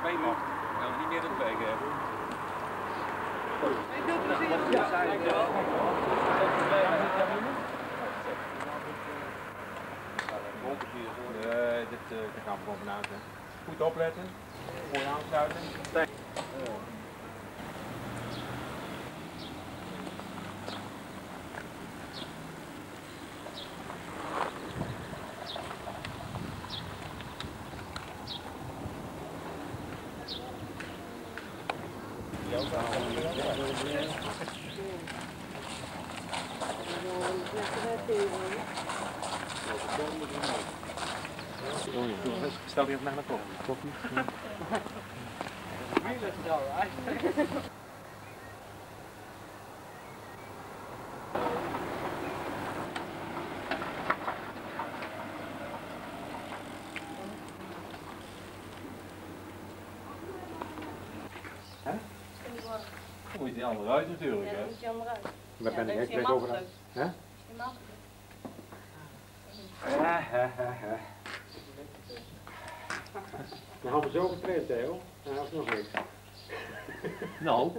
Twee mag. Nou, niet meer dan twee. Eh, dit eh, gaan we gewoon vanuit. Goed opletten. Mooi aansluiten. Stel die op naar de kop. Koffie. Moet je die andere uit natuurlijk. Ja, hè. dat is jammer uit. Waar ben Ja, ik? je over. Hè? Je. Dan we zo getraind, Theo. En dat is nog niks. Nou,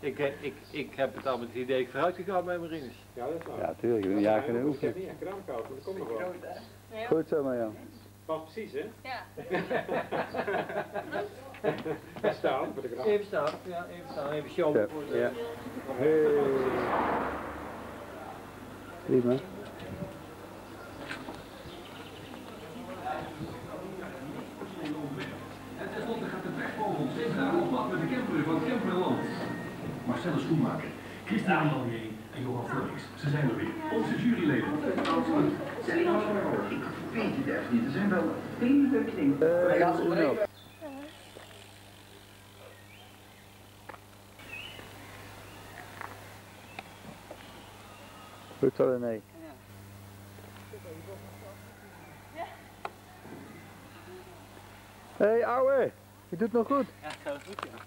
ik, eh, ik, ik heb het al met het idee dat ik vooruit gegaan bij Marines. Ja, dat is waar. Ja, tuurlijk. Een Dat jaar is waar. kunnen Ik heb niet echt gedaan koud, maar dat komt nog wel. Goed zo, Marjan. Pas precies, hè? Ja. Daar staan voor de grap. Even staan, ja, even staan, even showen voor de... Ja. Hey. Prima. En tenslotte gaat de pechvogel steeds naar Rotbach met de camper van Camperland. Marcelle Schoenmaker, Christian Lanier en Johan Florix. Ze zijn er weer, onze juryleden. Ik weet het echt niet. Er zijn wel hele leuke dingen. Goed zo, nee. Hé, hey, ouwe. Je doet nog goed. Ja, gaat goed, ja.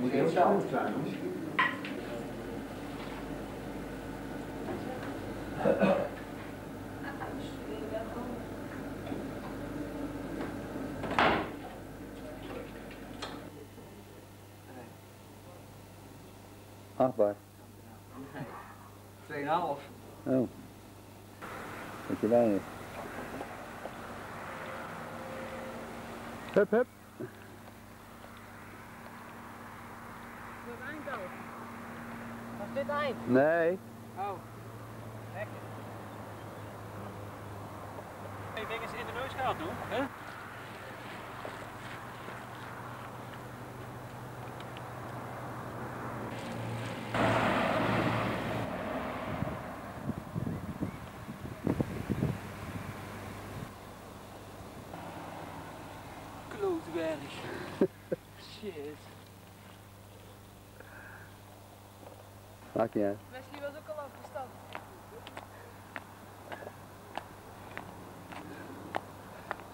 Moet heel zijn. Achtbaar. 2,5. Oh. Beetje weinig. Hup, hup. Was dit eind? Nee. Oh. Lekker. Twee dingen in de neus gehad, hoor. Hè? Shit. Maakt niet uit. Wesley was ook al afgestapt.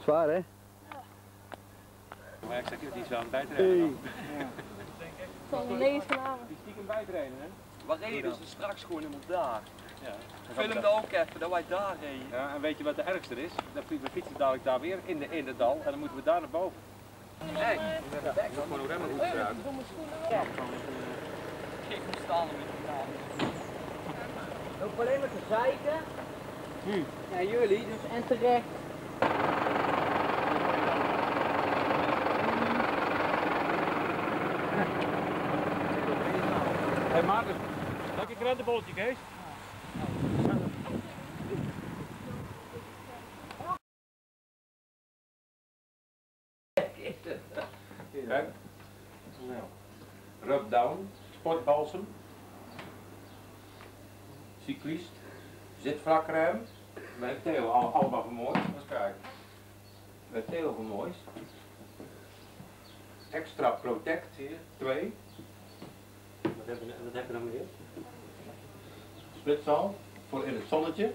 Zwaar, hè? Maar ik zeg je, die is aan het Hey. bijtrainen. Zal nog leeg vanavond. Die stiekem bijtrainen, hè? We reden ze straks gewoon helemaal daar. Ja. Filmde ook even dat wij daar reden. Ja, en weet je wat de ergste is? Dan fietsen we fietsen dadelijk daar weer in, de, in het dal en dan moeten we daar naar boven. Hey, Gewoon ook helemaal goed eruit. Domme schoenen. Ja. kijk hoe staan we met elkaar. Ook alleen maar te zeiken. Ja, jullie, dus en terecht. Hé hey, Maarten, lekker krentenbolletje, Kees. Kijk. Rub down, sportbalsem. cyclist, zitvlakrem, met Theo, al- allemaal van Moois. Eens kijken. Met Theo van Moois. Extra Protect hier, twee. Wat heb je, wat heb je dan weer? Splitsal, voor in het zonnetje.